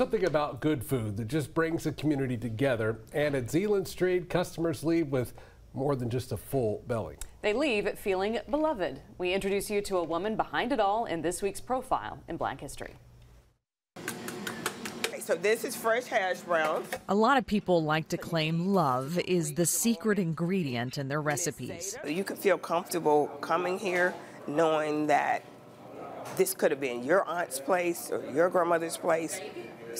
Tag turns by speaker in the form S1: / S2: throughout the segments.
S1: something about good food that just brings the community together. And at Zeeland Street, customers leave with more than just a full belly.
S2: They leave feeling beloved. We introduce you to a woman behind it all in this week's profile in Black History.
S3: So this is fresh hash browns.
S4: A lot of people like to claim love is the secret ingredient in their recipes.
S3: You can feel comfortable coming here knowing that this could have been your aunt's place or your grandmother's place,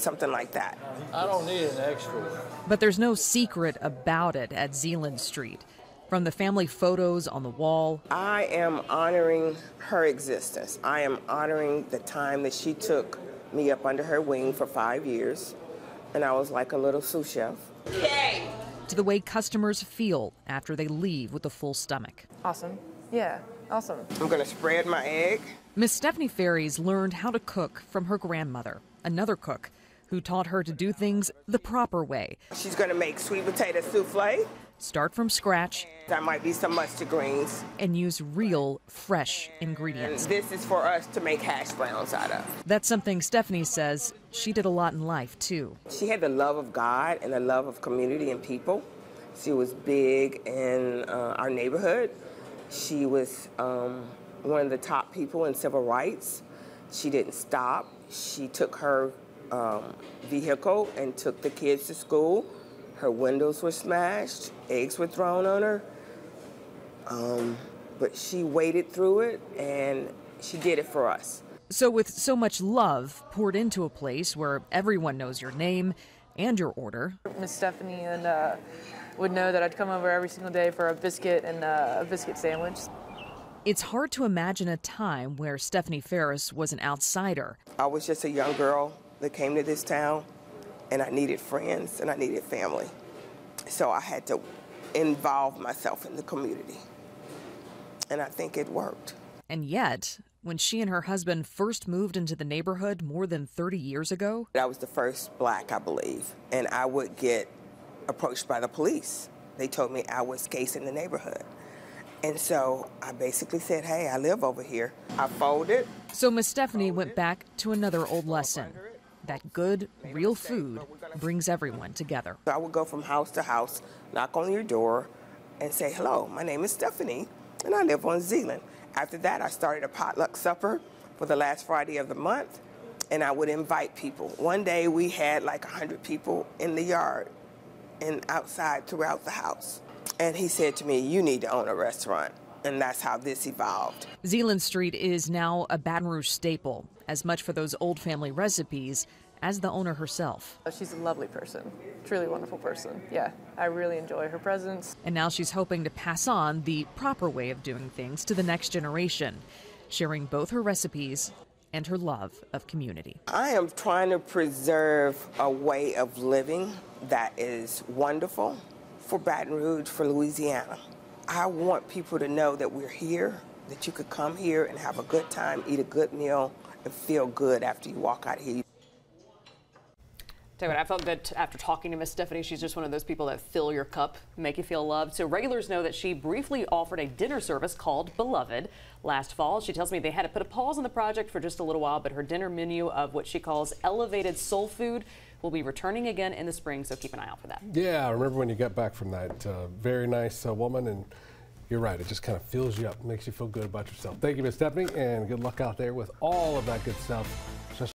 S3: something like that.
S5: I don't need an extra. one.
S4: But there's no secret about it at Zeeland Street. From the family photos on the wall,
S3: I am honoring her existence. I am honoring the time that she took me up under her wing for five years, and I was like a little sous chef.
S4: Yay! To the way customers feel after they leave with a full stomach.
S6: Awesome. Yeah, awesome.
S3: I'm gonna spread my egg.
S4: Miss Stephanie Ferries learned how to cook from her grandmother, another cook who taught her to do things the proper way.
S3: She's gonna make sweet potato souffle.
S4: Start from scratch.
S3: That might be some mustard greens.
S4: And use real, fresh ingredients.
S3: And this is for us to make hash browns out of.
S4: That's something Stephanie says she did a lot in life, too.
S3: She had the love of God and the love of community and people. She was big in uh, our neighborhood. She was um, one of the top people in civil rights. She didn't stop. She took her um, vehicle and took the kids to school. Her windows were smashed, eggs were thrown on her. Um, but she waded through it and she did it for us.
S4: So, with so much love poured into a place where everyone knows your name and your order,
S6: Miss Stephanie and uh, would know that I'd come over every single day for a biscuit and uh, a biscuit sandwich.
S4: It's hard to imagine a time where Stephanie Ferris was an outsider.
S3: I was just a young girl that came to this town, and I needed friends and I needed family. So I had to involve myself in the community. And I think it worked.
S4: And yet, when she and her husband first moved into the neighborhood more than 30 years ago,
S3: I was the first black, I believe, and I would get approached by the police. They told me I was casing the neighborhood. And so I basically said, hey, I live over here. I folded.
S4: So Miss Stephanie went back to another old lesson that good, real food brings everyone together.
S3: I would go from house to house, knock on your door, and say, hello, my name is Stephanie, and I live on Zeeland. After that, I started a potluck supper for the last Friday of the month, and I would invite people. One day we had like 100 people in the yard and outside throughout the house. And he said to me, You need to own a restaurant. And that's how this evolved.
S4: Zeeland Street is now a Baton Rouge staple, as much for those old family recipes as the owner herself.
S6: She's a lovely person, truly wonderful person. Yeah, I really enjoy her presence.
S4: And now she's hoping to pass on the proper way of doing things to the next generation, sharing both her recipes and her love of community.
S3: I am trying to preserve a way of living that is wonderful for Baton Rouge, for Louisiana. I want people to know that we're here, that you could come here and have a good time, eat a good meal, and feel good after you walk out here.
S2: David, I felt good after talking to Miss Stephanie. She's just one of those people that fill your cup, make you feel loved. So regulars know that she briefly offered a dinner service called Beloved last fall. She tells me they had to put a pause on the project for just a little while, but her dinner menu of what she calls elevated soul food will be returning again in the spring, so keep an eye out for that.
S1: Yeah, I remember when you got back from that uh, very nice uh, woman, and you're right, it just kind of fills you up, makes you feel good about yourself. Thank you, Miss Stephanie, and good luck out there with all of that good stuff.